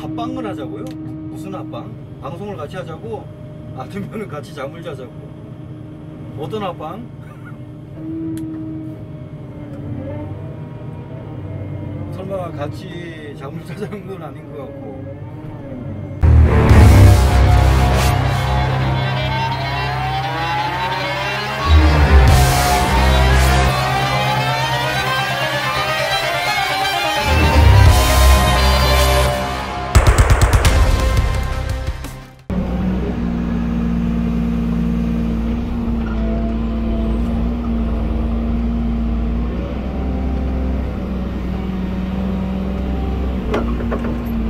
합방을 하자고요? 무슨 합방? 방송을 같이 하자고? 아니면 같이 잠을 자자고? 어떤 합방? 설마 같이 잠을 자자는 건 아닌 것 같고 ちょっと。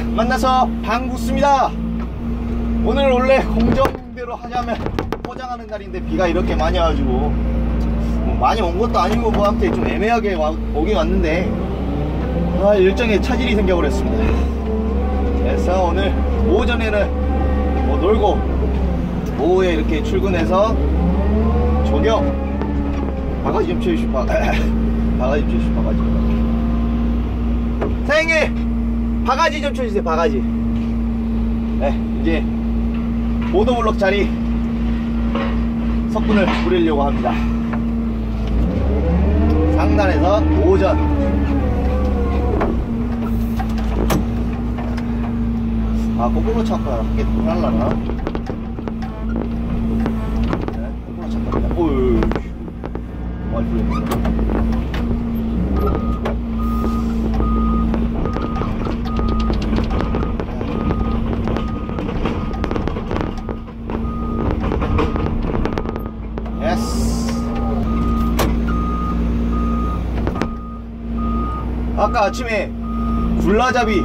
만나서 반갑습니다. 오늘 원래 공정대로 하자면 포장하는 날인데 비가 이렇게 많이 와가지고 뭐 많이 온 것도 아니고 뭐 아무튼 좀 애매하게 와- 오긴 왔는데 아, 일정에 차질이 생겨버렸습니다. 그래서 오늘 오전에는 뭐 놀고 오후에 이렇게 출근해서 저녁 바가지 좀 치우시고 바- 바가지 좀 치우시고 바가지. 사장님 바가지 좀 쳐주세요 바가지. 네 이제 모도블록 자리 석분을 뿌리려고 합니다. 상단에서 오전. 아 거꾸로 찾고 한개 할라나? 네 거꾸로 찾고 오유 많이 풀렸네 아까 아침에 굴라잡이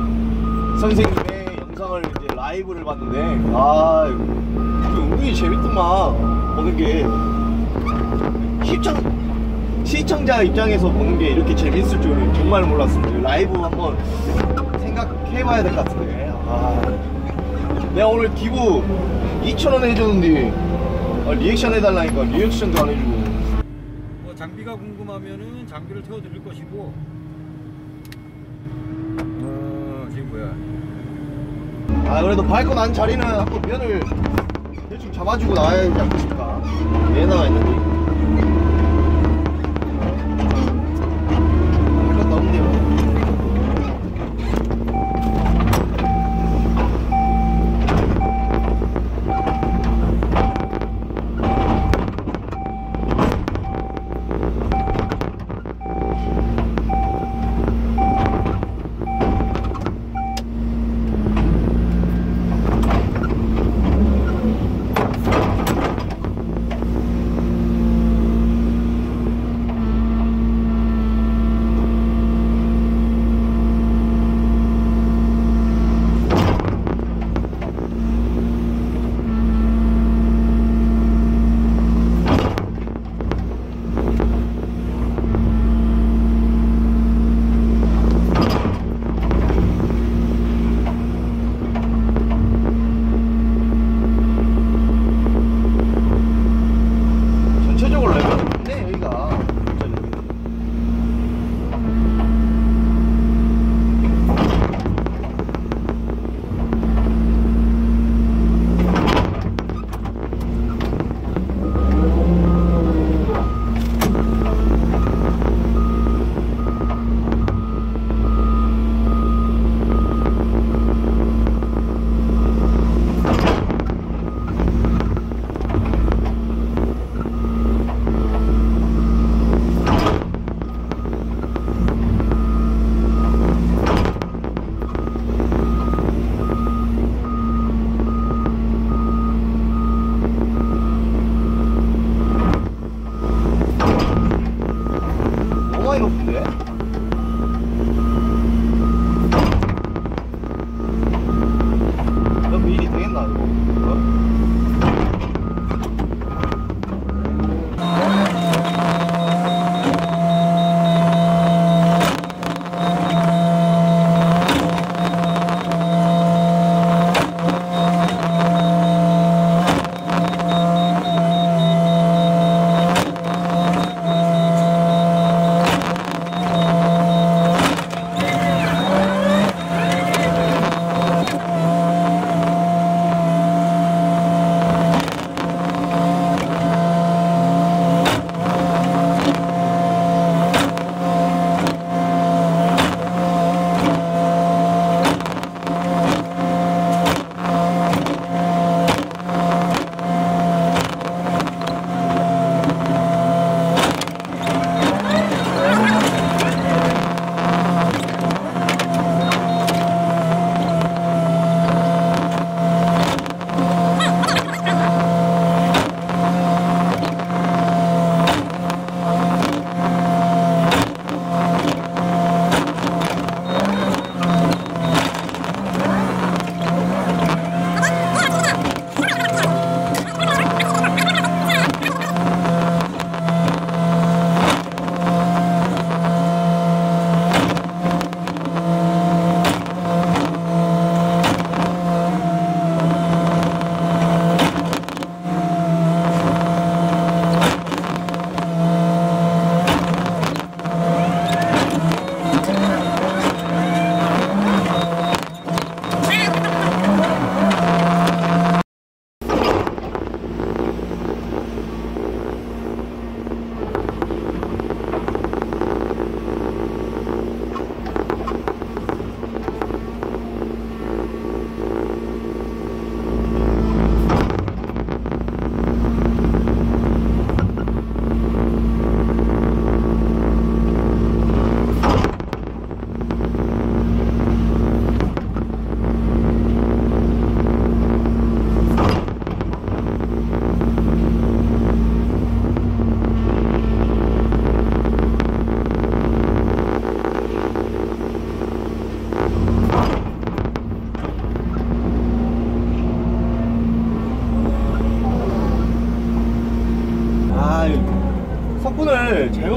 선생님의 영상을 이제 라이브를 봤는데 아 은근히 재밌더만 보는 게. 시청 시청자 입장에서 보는 게 이렇게 재밌을 줄은 정말 몰랐습니다. 라이브 한번 생각해봐야 될 것 같은데. 아. 내가 오늘 기부 2,000원 해줬는데 아, 리액션 해달라니까 리액션도 안 해주고. 뭐 장비가 궁금하면은 장비를 태워드릴 것이고 어아 그래도 밟고 난 자리는 한번 면을 대충 잡아주고 나와야 되지 않겠습니까 왜 나와 있는데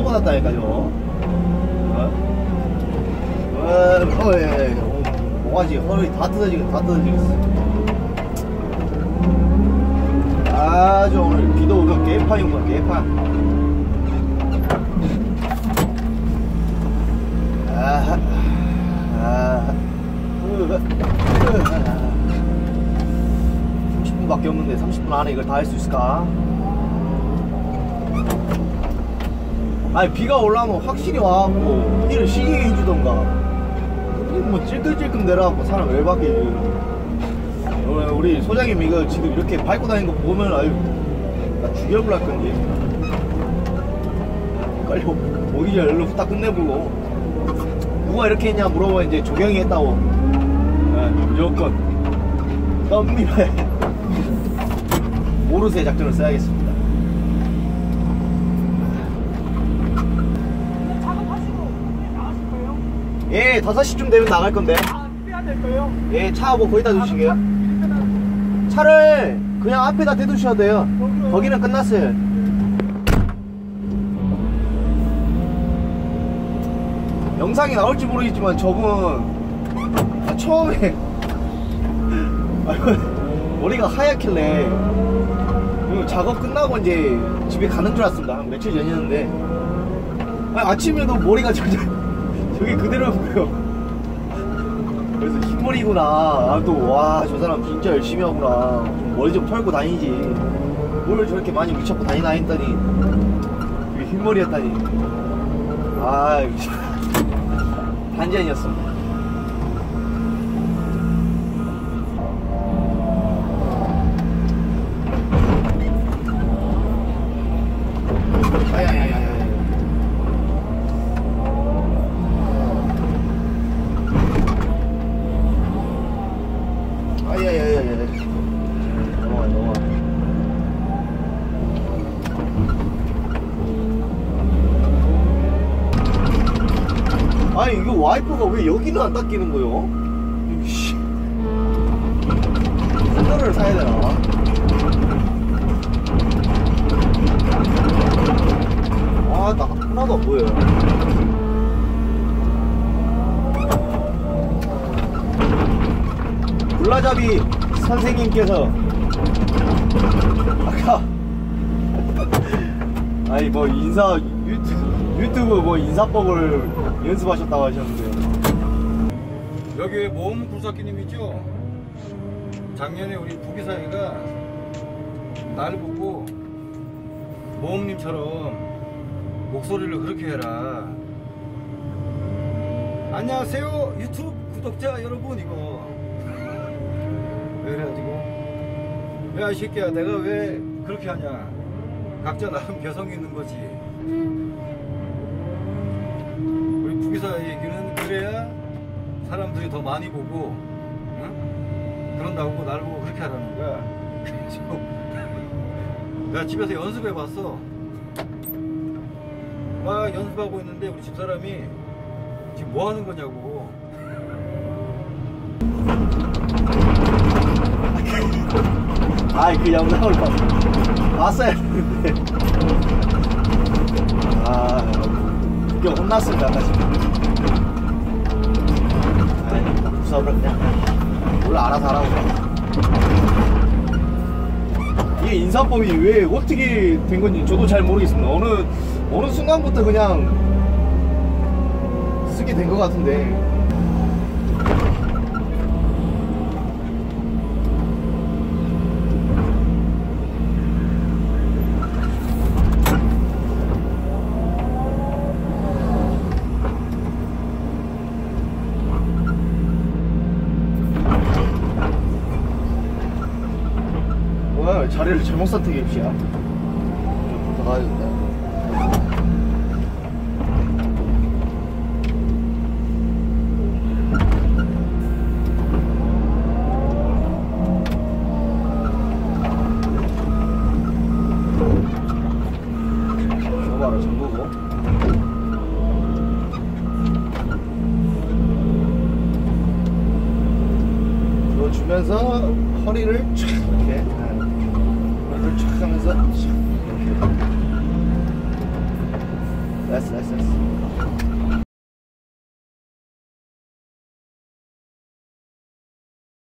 덕분을 잘못 받았다니까요. 어? 어, 어, 예, 예. 어, 뭐가지? 허리 다 뜯어지겠, 다 뜯어지겠어. 아주 오늘 비도 오고 개판이구만, 개판. 아하, 아, 으, 으, 아. 30분밖에 없는데 30분 안에 이걸 다 할 수 있을까? 아니 비가 올라오면 확실히 와갖고 일을 쉬게 해주던가. 뭐 찔끔찔끔 내려갖고 사람 열받게 오늘 우리 소장님 이거 지금 이렇게 밟고 다니는 거 보면 아유 나 죽여버릴 건데. 빨리 오기 전에 얼른 후딱 끝내보고. 누가 이렇게 했냐 물어보면 이제 조경이 했다고. 네, 무조건. 덤비래 모르쇠 작전을 써야겠습니다 작업하시고 나가실 거예요? 예 5시쯤 되면 나갈 건데. 아, 빼야 될 거예요? 예 차 뭐 거기다 두시게요. 미리 빼놔. 차를 그냥 앞에다 대두셔도 돼요. 거기는 끝났어요. 영상이 나올지 모르겠지만 저분 아, 처음에 아이고, 머리가 하얗길래 작업 끝나고 이제 집에 가는 줄 알았습니다. 한 며칠 전이었는데. 아니, 아침에도 머리가 저기 저기 그대로 보여 그래서 흰머리구나. 아, 또, 와, 저 사람 진짜 열심히 하구나. 좀 머리 좀 털고 다니지. 뭘 저렇게 많이 미쳤고 다니나 했더니, 그게 흰머리였다니. 아, 반전이었습니다. 아니 이거 와이퍼가 왜 여기는 안 닦이는 거요? 씨. 센터를 사야 되나? 아, 나 하나도 안 보여요. 불라잡이 선생님께서 아까 아니 뭐 인사 유튜브, 유튜브 뭐 인사법을 연습하셨다고 하셨는데요. 여기 모험 굴삭기님이죠? 작년에 우리 부기사이가 날 보고 모험님처럼 목소리를 그렇게 해라. 안녕하세요 유튜브 구독자 여러분 이거 그래가지고 야이 새끼야 내가 왜 그렇게 하냐 각자 나름 개성이 있는 거지 부기사 얘기는 그래야 사람들이 더 많이 보고 응? 그런다고 날 보고 그렇게 하라는 거야. 내가 집에서 연습해 봤어. 막 연습하고 있는데 우리 집사람이 지금 뭐 하는 거냐고. 아이 그 영상을 봤, 봤어야 되는데. 아 그게 혼났습니다 아까 지금. 아니 무서워라 그냥. 몰라 알아서 하라고 이게 인사법이 왜 어떻게 된 건지 저도 잘 모르겠습니다. 어느 어느 순간부터 그냥 쓰게 된 것 같은데 자리를 잘못 선택했지야. 줘봐라 전부고 이거 주면서 허리를 촥 이렇게 아, 허리를 촥 하면서 촥 이렇게 됐어 됐어 됐어